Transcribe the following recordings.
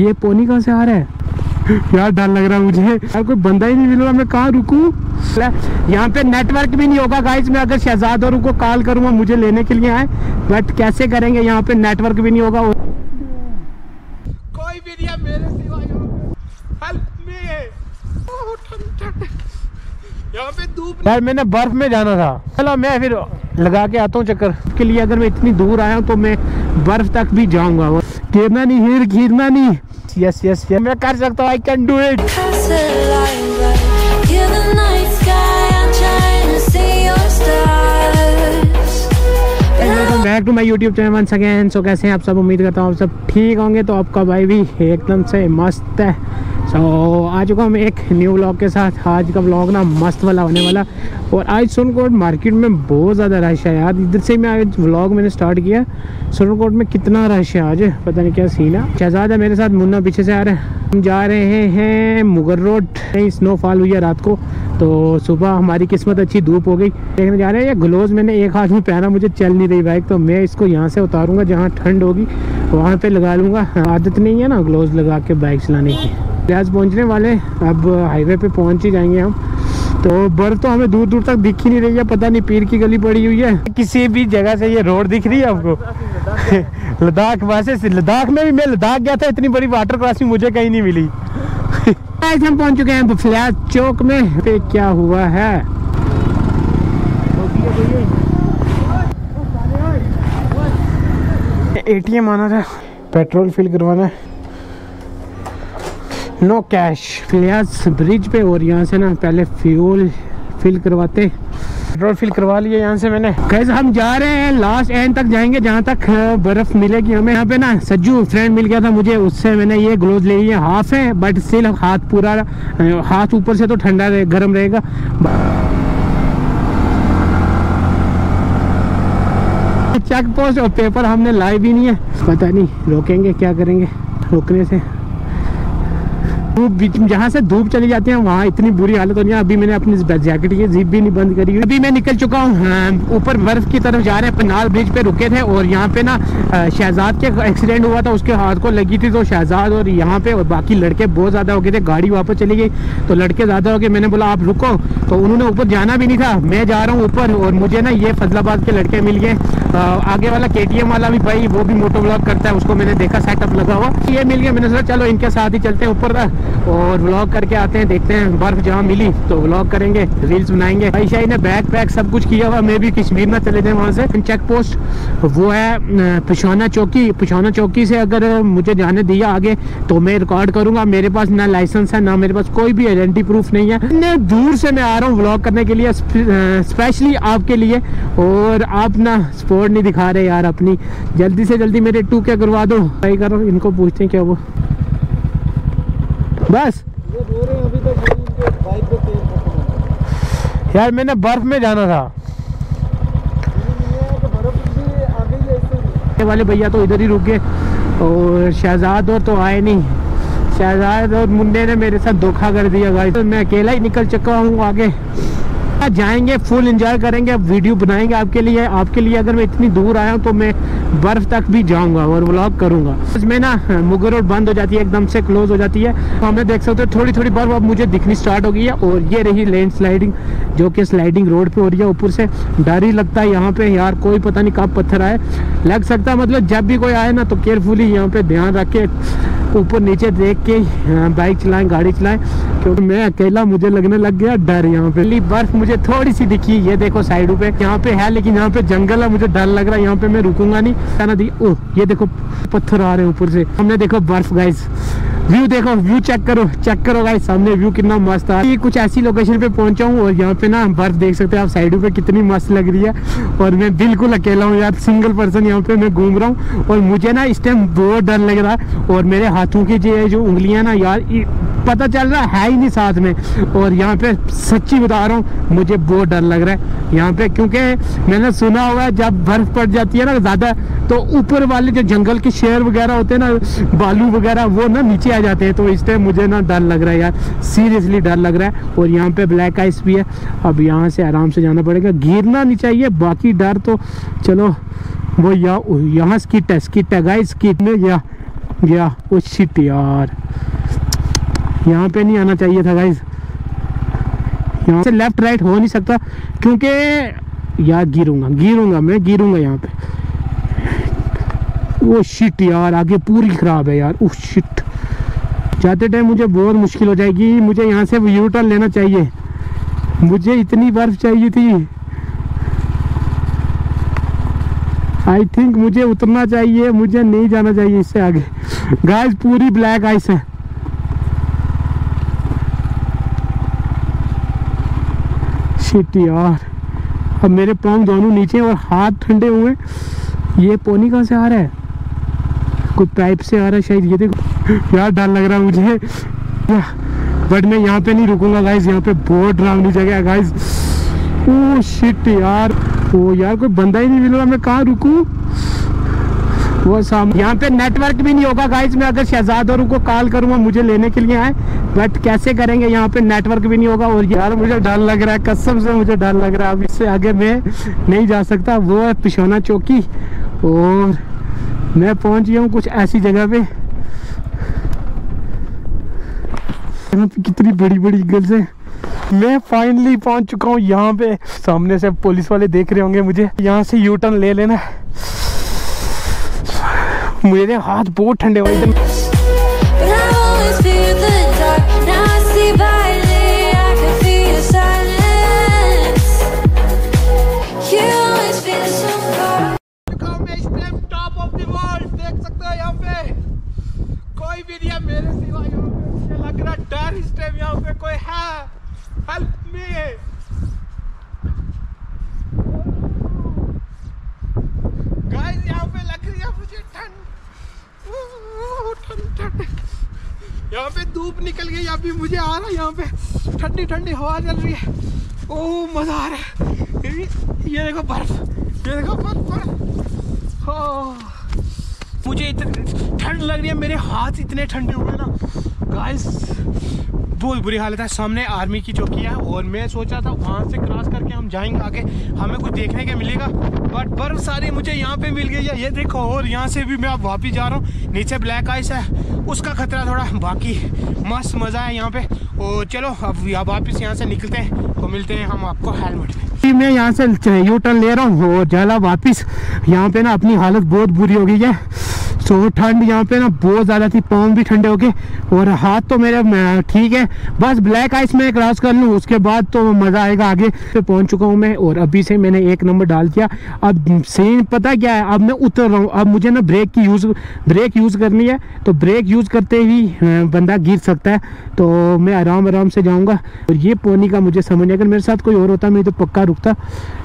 ये पोनी कहाँ से आ रहा है? यार डर लग रहा है मुझे। यार कोई बंदा ही नहीं मिल रहा मैं कहाँ रुकूं? यहाँ पे नेटवर्क भी नहीं होगा गाइस मैं अगर शहजाद और उनको कॉल करूँगा मुझे लेने के लिए आए बट कैसे करेंगे? यहाँ पे नेटवर्क भी नहीं होगा कोई भी नहीं मेरे यहाँ पे। धूप यार मैंने बर्फ़ में जाना था। चलो मैं फिर लगा के आता हूँ चक्कर। के लिए अगर मैं इतनी दूर आया हूँ तो मैं बर्फ़ तक भी जाऊँगा। गिरना नहीं हिर गिरना नहीं। यस यस यस मैं कर सकता हूँ I can do it back to my YouTube channel once again so कैसे हैं आप सब? उम्मीद करता हूँ आप सब ठीक होंगे। तो आपका भाई भी एकदम से मस्त है। सो so, आ चुका हूँ मैं एक न्यू ब्लॉग के साथ आज का ब्लॉग ना मस्त वाला होने वाला। और आज सोनकोट मार्केट में बहुत ज़्यादा रश है यार। इधर से मैं आज व्लॉग मैंने स्टार्ट किया। सोनकोट में कितना रश है आज? पता नहीं क्या सीन है। शहजाद मेरे साथ मुन्ना पीछे से आ रहे हैं। हम जा रहे हैं मुगर रोड। कहीं स्नोफॉल हुई है रात को। तो सुबह हमारी किस्मत अच्छी धूप हो गई। देखने जा रहे हैं ये ग्लोव मैंने एक हाथ में पहना मुझे चल नहीं रही बाइक तो मैं इसको यहाँ से उतारूँगा जहाँ ठंड होगी वहाँ पे लगा लूँगा। आदत नहीं है ना ग्लोव लगा के बाइक चलाने की। प्याज पहुँचने वाले अब हाईवे पे पहुँच ही जाएँगे हम। तो बर्फ़ तो हमें दूर दूर तक दिख ही नहीं रही है। पता नहीं पीर की गली पड़ी हुई है। किसी भी जगह से ये रोड दिख रही है आपको? लद्दाख वैसे लद्दाख में भी मैं लद्दाख गया था, इतनी बड़ी वाटर क्रॉसिंग मुझे कहीं नहीं मिली। आज हम पहुँच चुके हैं फ्लैट चौक में। पे क्या हुआ है? एटीएम आना था। पेट्रोल फिल करवाना है। नो कैश फ्लियाज ब्रिज पे और यहाँ से ना पहले फ्यूल फिल करवाते। पेट्रोल फिल करवा लिया यहाँ से मैंने। कैसे हम जा रहे हैं। लास्ट एंड तक जाएँगे जहाँ तक बर्फ़ मिलेगी हमें यहाँ पे ना। सज्जू फ्रेंड मिल गया था मुझे उससे मैंने ये ग्लोव ले लिए। हाफ़ है बट स्टिल हाथ पूरा हाथ ऊपर से तो ठंडा रहे, गर्म रहेगा। चेक पोस्ट और पेपर हमने लाए भी नहीं है। पता नहीं रोकेंगे क्या करेंगे? रोकने से। धूप जहाँ से धूप चली जाती है, वहाँ इतनी बुरी हालत होनी है। अभी मैंने अपनी जैकेट की जीप भी नहीं बंद करी अभी मैं निकल चुका हूँ ऊपर बर्फ़ की तरफ़ जा रहे हैं पनाल ब्रिज पे रुके थे और यहाँ पे ना शहजाद के एक्सीडेंट हुआ था, उसके हाथ को लगी थी तो शहजाद और यहाँ पे और बाकी लड़के बहुत ज़्यादा हो गए थे, गाड़ी वापस चली गई। तो लड़के ज़्यादा हो गए, मैंने बोला, आप रुको। तो उन्होंने ऊपर जाना भी नहीं था। मैं जा रहा हूँ ऊपर और मुझे ना ये फजलाबाद के लड़के मिल गए। आगे वाला के वाला भी भाई, वो भी मोटो ब्लॉग करता है, उसको मैंने देखा सेटअप लगा हुआ। ये मिल गया, मैंने सोचा, चलो इनके साथ ही चलते हैं, ऊपर और व्लॉग करके आते हैं, देखते हैं, बर्फ़ जहाँ मिली तो व्लॉग करेंगे रील्स बनाएँगे। भाई शाही ने बैग पैक सब कुछ किया हुआ, मैं भी कश्मीर में चले जाए वहाँ से। चेक पोस्ट वो है पिछौना चौकी। पिछौना चौकी से अगर मुझे जाने दिया आगे तो मैं रिकॉर्ड करूँगा। मेरे पास ना लाइसेंस है, ना मेरे पास कोई भी आइडेंटिटी प्रूफ नहीं है। इतने दूर से मैं आ रहा हूँ व्लॉग करने के लिए स्पेशली आपके लिए। और आप ना स्पोर्ट नहीं दिखा रहे यार अपनी। जल्दी से जल्दी मेरे टू क्या करवा दो। ट्राई करो इनको पूछते हैं क्या वो। बस। यार, मैंने बर्फ़ में जाना था। वाले भैया तो इधर ही रुक गए। और शहजाद और तो आए नहीं। शहजाद और मुंडे ने मेरे साथ धोखा कर दिया गाड़ी तो मैं अकेला ही निकल चुका हूँ आगे। जाएँगे फुल एंजॉय करेंगे वीडियो बनाएँगे आपके लिए आपके लिए अगर मैं इतनी दूर आया हूँ तो मैं बर्फ़ तक भी जाऊँगा और व्लॉग करूँगा। इसमें ना मुगर रोड बंद हो जाती है, एकदम से क्लोज हो जाती है। तो हमें देख सकते हो थोड़ी थोड़ी बर्फ़ अब मुझे दिखनी स्टार्ट हो गई है और ये रही लैंड स्लाइडिंग जो कि स्लाइडिंग रोड पे हो रही है, ऊपर से। डर ही लगता है यहाँ पे, यार, कोई पता नहीं कब पत्थर आए। लग सकता है मतलब जब भी कोई आए ना तो केयरफुली यहाँ पे ध्यान रख। ऊपर नीचे देख के बाइक चलाएँ, गाड़ी चलाएँ, क्योंकि मैं अकेला, मुझे लगने लग गया, डर यहाँ पे। बर्फ़ मुझे थोड़ी सी दिखी, ये देखो साइड पे, यहाँ पे है, लेकिन यहाँ पे जंगल है, मुझे डर लग रहा है, यहाँ पे मैं रुकूँगा नहीं। दी, ओह, ये देखो, पत्थर आ रहे हैं ऊपर से। हमने देखो बर्फ़ गाइस व्यू देखो व्यू चेक करो चेक करो गाइस सामने व्यू कितना मस्त है ये कुछ ऐसी लोकेशन पे पहुँचा हूँ और यहाँ पे ना बर्फ़ देख सकते हैं आप साइडों पे कितनी मस्त लग रही है। और मैं बिल्कुल अकेला हूँ यार सिंगल पर्सन यहाँ पे मैं घूम रहा हूँ। और मुझे ना इस टाइम बहुत डर लग रहा है। और मेरे हाथों की जो जो उंगलियाँ ना यार पता चल रहा है ही नहीं साथ में। और यहाँ पे सच्ची बता रहा हूँ, मुझे बहुत डर लग रहा है यहाँ पे, क्योंकि मैंने सुना हुआ है जब बर्फ़ पड़ जाती है ना ज़्यादा तो ऊपर वाले जो जंगल के शेर वगैरह होते हैं ना, बालू वगैरह, वो ना नीचे आ जाते हैं। तो इस टाइम मुझे ना डर लग रहा है यार सीरियसली डर लग रहा है। और यहाँ पे ब्लैक आइस भी है। अब यहाँ से आराम से जाना पड़ेगा। गिरना नहीं चाहिए, बाकी डर तो चलो, वो यहाँ यहाँ स्किट है स्किट है गाइस स्किट में या गया ओ शिट यार। यहाँ पे नहीं आना चाहिए था गाइज़ यहाँ से लेफ़्ट राइट हो नहीं सकता, क्योंकि यार गिरूँगा गिरूँगा मैं, गिरूँगा यहाँ पे। वो शिट यार, आगे पूरी खराब है यार उस शिट जाते टाइम मुझे बहुत मुश्किल हो जाएगी, मुझे यहाँ से यू टर्न लेना चाहिए। मुझे इतनी बर्फ़ चाहिए थी। आई थिंक मुझे उतरना चाहिए, मुझे नहीं जाना चाहिए इससे आगे। गाइस पूरी ब्लैक आइस है। शिट यार अब मेरे पाँव दोनों नीचे और हाथ ठंडे हुए। ये पोनी कहाँ से आ रहा है? कोई पाइप से आ रहा है शायद, ये देखो। यार, डर लग रहा है मुझे। बट मैं यहाँ पे नहीं रुकूँगा गाइज़ यहाँ पे बहुत डरावनी जगह है गाइज़ ओ शिट यार। ओ, यार, कोई बंदा ही नहीं मिल रहा। मैं कहाँ रुकूं? वो सामने यहाँ पे नेटवर्क भी नहीं होगा गाइस मैं अगर शहजाद और को कॉल करूँगा, मुझे लेने के लिए आए बट कैसे करेंगे, यहाँ पे नेटवर्क भी नहीं होगा, और यार, मुझे डर लग रहा है, कसम से मुझे डर लग रहा है, अब इससे आगे मैं नहीं जा सकता, वो है पिशोना चौकी, और मैं पहुँच गया हूँ कुछ ऐसी जगह पे। यहाँ पे कितनी बड़ी बड़ी गर्ल्स है। मैं फाइनली पहुँच चुका हूँ यहाँ पे। सामने से पुलिस वाले देख रहे होंगे मुझे। यहाँ से यू टर्न ले लेना मेरे हाथ बहुत ठंडे हुए हो कोई भी नहीं है मेरे सिवा यहाँ पे। लग रहा डर इस टाइम यहाँ पे कोई है। हेल्प मी गाइस यहाँ पे लग रही है मुझे ठंड ओह, ठंड ठंड यहाँ पे निकल गई अभी मुझे आ रहा है यहाँ पे। ठंडी ठंडी हवा चल रही है। ओह मज़ा आ रहा है। ये देखो बर्फ़। ये देखो बर्फ़ बर्फ़। ओह, मुझे इतनी ठंड लग रही है। मेरे हाथ इतने ठंडे हुए ना। गाइस बहुत बुरी हालत है। सामने आर्मी की चौकी है और मैं सोचा था वहाँ से क्रॉस करके हम जाएँगे आगे। हमें कुछ देखने के मिलेगा? बट बर्फ़ सारी मुझे यहाँ पे मिल गई है। ये देखो, और यहाँ से भी मैं अब वापिस जा रहा हूँ। नीचे ब्लैक आइस है। उसका खतरा थोड़ा बाकी मस्त मज़ा है यहाँ पे। और चलो, अब वापिस यहाँ से निकलते हैं। तो मिलते हैं हम आपको हेलमेट में अभी मैं यहाँ से यू टर्न ले रहा हूँ और जाला वापिस। यहाँ पे ना अपनी हालत बहुत बुरी हो गई है। सो ठंड यहाँ पे ना बहुत ज़्यादा थी, पाँव भी ठंडे हो गए और हाथ तो मेरे ठीक है। बस ब्लैक आइस में क्रॉस कर लूँ, उसके बाद तो मज़ा आएगा आगे। पे पहुँच चुका हूँ मैं और अभी से मैंने एक नंबर डाल दिया। अब सीन पता क्या है, अब मैं उतर रहा हूँ। अब मुझे ना ब्रेक की यूज़ ब्रेक यूज़ करनी है। तो ब्रेक यूज़ करते ही बंदा गिर सकता है। तो मैं आराम आराम से जाऊँगा। और ये पोनी का मुझे समझ अगर मेरे साथ कोई और होता मैं तो पक्का रुकता।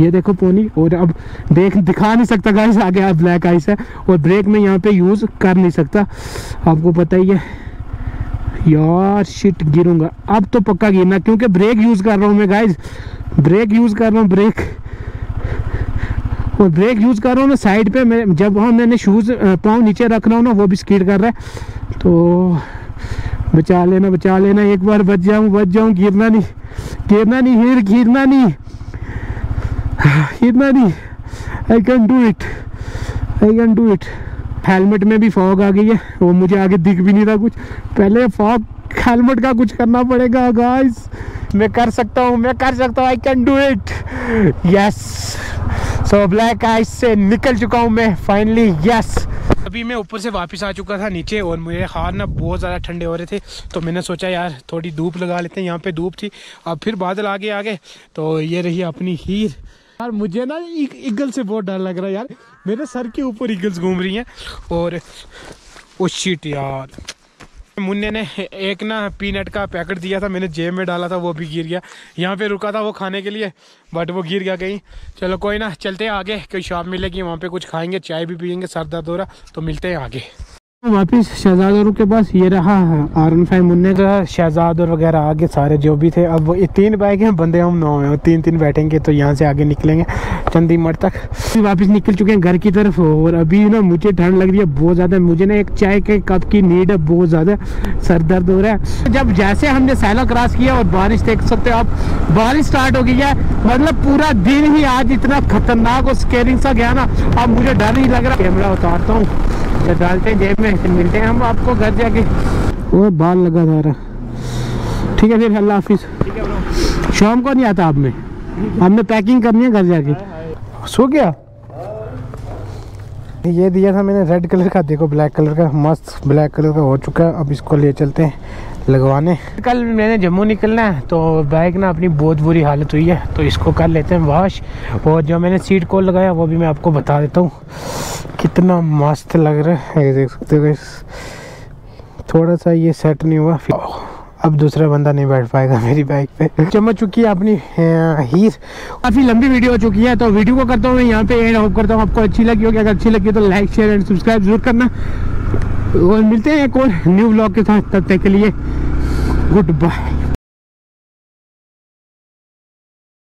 ये देखो पोनी और अब देख, दिखा नहीं सकता गाइस आगे अब ब्लैक आइस है, और ब्रेक में यहाँ पे यूज़ कर नहीं सकता। आपको पता ही है। यार शिट गिरूँगा। अब तो पक्का गिरना, क्योंकि ब्रेक यूज़ कर रहा हूँ मैं गाइस ब्रेक यूज़ कर रहा हूँ ब्रेक और ब्रेक यूज़ कर रहा हूँ ना साइड पे मैं, जब हाँ मैंने शूज़ पाँव नीचे रख रहा हूँ ना, वो भी स्कीड कर रहा है। तो बचा लेना बचा लेना, एक बार बच जाऊँ बच जाऊँ, गिरना नहीं गिरना नहीं, हिर, गिरना नहीं। गिरना नहीं। I can do it I can do it helmet में भी फॉग आ गई है। वो मुझे आगे दिख भी नहीं रहा कुछ। पहले फॉग हेलमेट का कुछ करना पड़ेगा गाइस मैं कर सकता हूँ, मैं कर सकता हूँ। I can do it yes so black ice से निकल चुका हूँ मैं फाइनली यस अभी मैं ऊपर से वापस आ चुका था नीचे और मेरे हार ना बहुत ज़्यादा ठंडे हो रहे थे तो मैंने सोचा यार थोड़ी धूप लगा लेते हैं। यहाँ पे धूप थी, अब फिर बादल आगे आ गए तो ये रही अपनी हीर। यार, मुझे ना ईगल से बहुत डर लग रहा है यार। मेरे सर के ऊपर ईगल्स घूम रही हैं और ओ शिट यार। मुन्ने ने एक ना पीनट का पैकेट दिया था, मैंने जेब में डाला था, वो भी गिर गया। यहाँ पे रुका था वो खाने के लिए बट वो गिर गया कहीं। चलो कोई ना, चलते हैं आगे, कोई शॉप मिलेगी, वहाँ पे कुछ खाएँगे, चाय भी पियेंगे सर दर्द हो रहा तो मिलते हैं आगे। वापिस शहजाद और के पास ये रहा है। आर वन फाइव मुन्ने का, शहजाद और वगैरह आगे सारे जो भी थे, अब वो तीन बाइक हैं, बंदे हम नौ हैं तीन तीन बैठेंगे तो यहाँ से आगे निकलेंगे, चंदी मठ तक। वापस निकल चुके हैं घर की तरफ़, और अभी ना मुझे ठंड लग रही है बहुत ज़्यादा, मुझे ना एक चाय के कप की नीड है, बहुत ज़्यादा, सर दर्द हो रहा है। जब जैसे हमने सैला क्रॉस किया और बारिश देख सकते हो आप, बारिश स्टार्ट हो गई है मतलब पूरा दिन ही आज इतना खतरनाक और स्केरिंग सा गया ना, अब मुझे डर नहीं लग रहा कैमरा उतारता हूँ। ये डालते हैं जेब में फिर मिलते हैं हम आपको घर जाके। वो बाल लगा रहा। ठीक है फिर अल्लाह हाफिज़। शाम को नहीं आता आप में हमने पैकिंग करनी है घर जाके? सो गया? ये दिया था मैंने रेड कलर का, देखो ब्लैक कलर का, मस्त ब्लैक कलर का हो चुका है। अब इसको ले चलते हैं लगवाने। कल मैंने जम्मू निकलना है तो बाइक ना अपनी बहुत बुरी हालत हुई है तो इसको कर लेते हैं वॉश। और जो मैंने सीट कोल लगाया, वो भी मैं आपको बता देता हूँ। कितना मस्त लग रहा है देख सकते हो थोड़ा सा ये सेट नहीं हुआ अब दूसरा बंदा नहीं बैठ पाएगा मेरी बाइक पे। चमक चुकी है अपनी हीर। काफ़ी लंबी वीडियो हो चुकी है तो वीडियो को करता हूँ मैं यहाँ पे एंड होप करता हूँ। आपको अच्छी लगी होगी, अगर अच्छी लगी तो लाइक शेयर एंड सब्सक्राइब ज़रूर करना। और मिलते हैं एक और न्यू ब्लॉग के साथ, तब तक के लिए गुड बाय